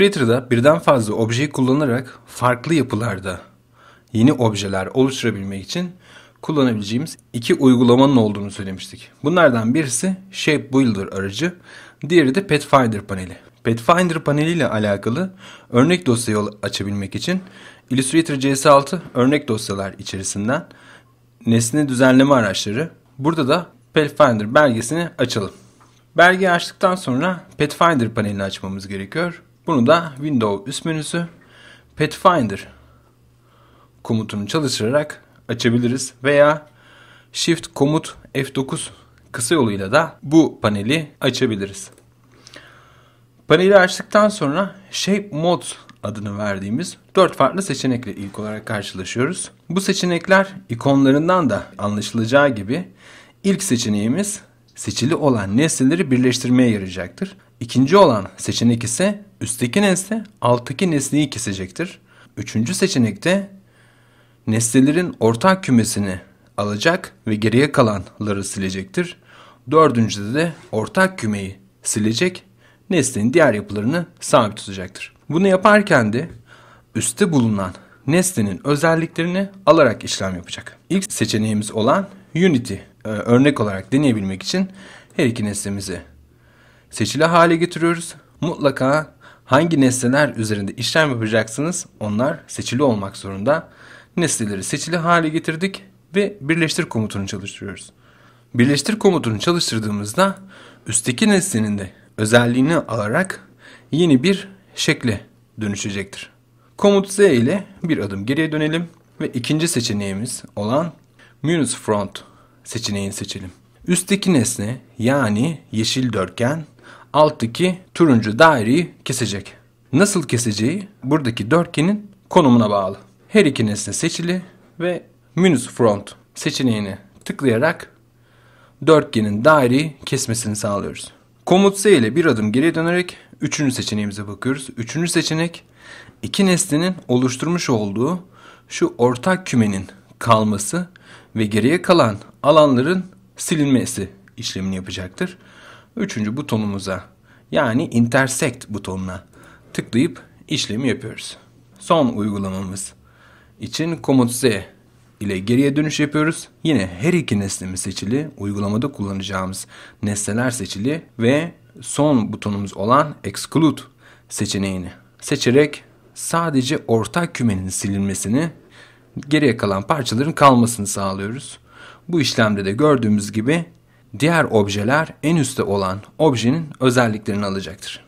Illustrator'da birden fazla objeyi kullanarak farklı yapılarda yeni objeler oluşturabilmek için kullanabileceğimiz iki uygulamanın olduğunu söylemiştik. Bunlardan birisi Shape Builder aracı, diğeri de Pathfinder paneli. Pathfinder paneliyle alakalı örnek dosyayı açabilmek için Illustrator CS6 örnek dosyalar içerisinden nesne düzenleme araçları. Burada da Pathfinder belgesini açalım. Belgeyi açtıktan sonra Pathfinder panelini açmamız gerekiyor. Bunu da Windows üst menüsü Pathfinder komutunu çalıştırarak açabiliriz veya Shift komut F9 kısa yoluyla da bu paneli açabiliriz. Paneli açtıktan sonra Shape Modes adını verdiğimiz dört farklı seçenekle ilk olarak karşılaşıyoruz. Bu seçenekler ikonlarından da anlaşılacağı gibi ilk seçeneğimiz seçili olan nesneleri birleştirmeye yarayacaktır. İkinci olan seçenek ise üstteki nesne alttaki nesneyi kesecektir. Üçüncü seçenekte nesnelerin ortak kümesini alacak ve geriye kalanları silecektir. Dördüncüde de ortak kümeyi silecek, nesnenin diğer yapılarını sabit tutacaktır. Bunu yaparken de üstte bulunan nesnenin özelliklerini alarak işlem yapacak. İlk seçeneğimiz olan Unity e, örnek olarak deneyebilmek için her iki nesnemizi seçili hale getiriyoruz. Mutlaka hangi nesneler üzerinde işlem yapacaksınız onlar seçili olmak zorunda. Nesneleri seçili hale getirdik ve birleştir komutunu çalıştırıyoruz. Birleştir komutunu çalıştırdığımızda üstteki nesnenin de özelliğini alarak yeni bir şekle dönüşecektir. Komut Z ile bir adım geriye dönelim ve ikinci seçeneğimiz olan Munus Front seçeneğini seçelim. Üstteki nesne yani yeşil dörtgen alttaki turuncu daireyi kesecek. Nasıl keseceği buradaki dörtgenin konumuna bağlı. Her iki nesne seçili ve Minus Front seçeneğini tıklayarak dörtgenin daireyi kesmesini sağlıyoruz. Komut Z ile bir adım geriye dönerek üçüncü seçeneğimize bakıyoruz. Üçüncü seçenek iki nesnenin oluşturmuş olduğu şu ortak kümenin kalması ve geriye kalan alanların silinmesi işlemini yapacaktır. Üçüncü butonumuza yani intersect butonuna tıklayıp işlemi yapıyoruz. Son uygulamamız için komut Z ile geriye dönüş yapıyoruz. Yine her iki nesnemiz seçili, uygulamada kullanacağımız nesneler seçili ve son butonumuz olan exclude seçeneğini seçerek sadece ortak kümenin silinmesini, geriye kalan parçaların kalmasını sağlıyoruz. Bu işlemde de gördüğümüz gibi diğer objeler en üstte olan objenin özelliklerini alacaktır.